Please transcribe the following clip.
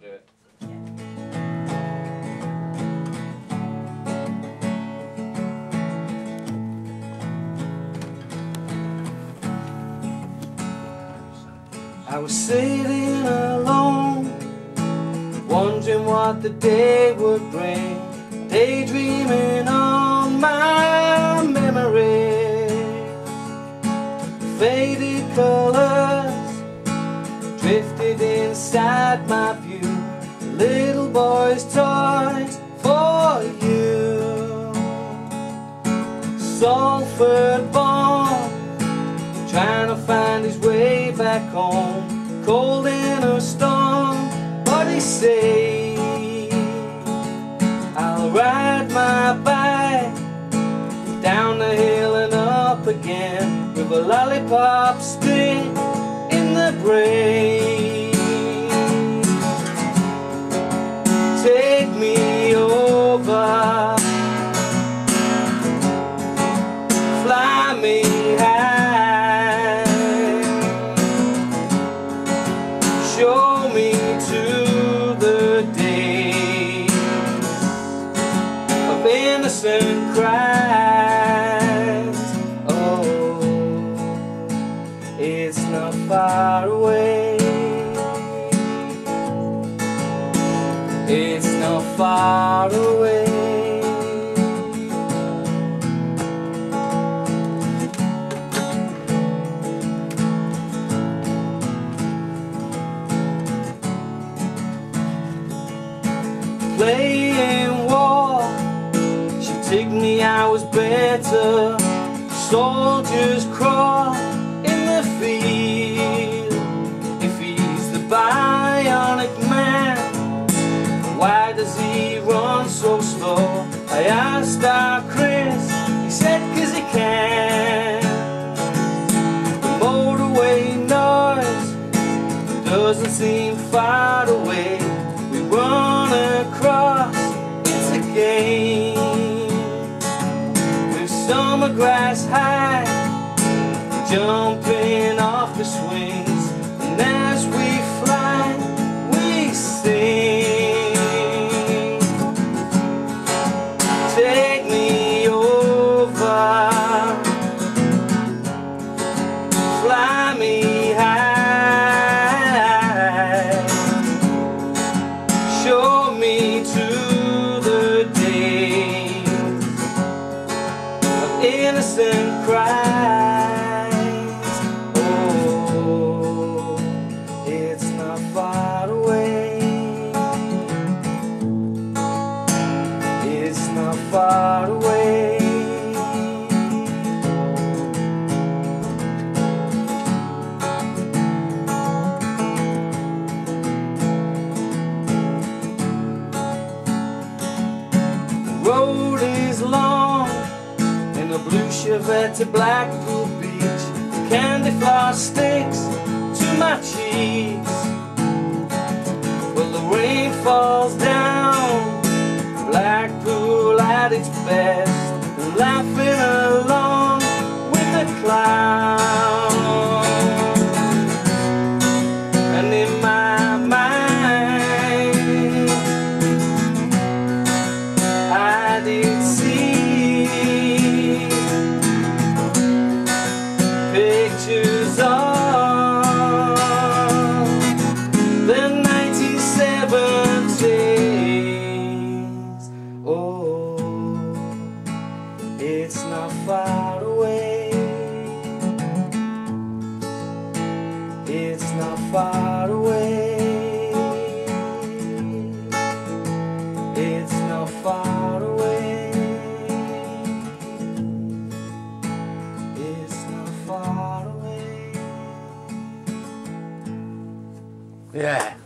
to do it. I was sitting alone, wondering what the day would bring, daydreaming on my memories, faded colors drifted inside my view, little boy's toys for you, Salford born trying to find his way back home. Cold in a storm, but he say I'll ride my bike down the hill and up again with a lollipop stick in the brain. To the of innocent cries. Oh, it's not far away. It's not far away. Playing war. She took me, I was better. Soldiers crawl in the field. If he's the bionic man, why does he run so slow? I asked our Chris, he said, cause he can. The motorway noise doesn't seem far away. Game. With summer grass high, jumping off the swings, and as we fly, we sing. Take me over, fly me high. Show me to innocent cries. Oh, it's not far away. It's not far away. Chevette to Blackpool Beach. Candy floss sticks to my cheeks. Well, the rain falls down, Blackpool at its best, laughing not far away. It's not far away. It's not far away. Yeah.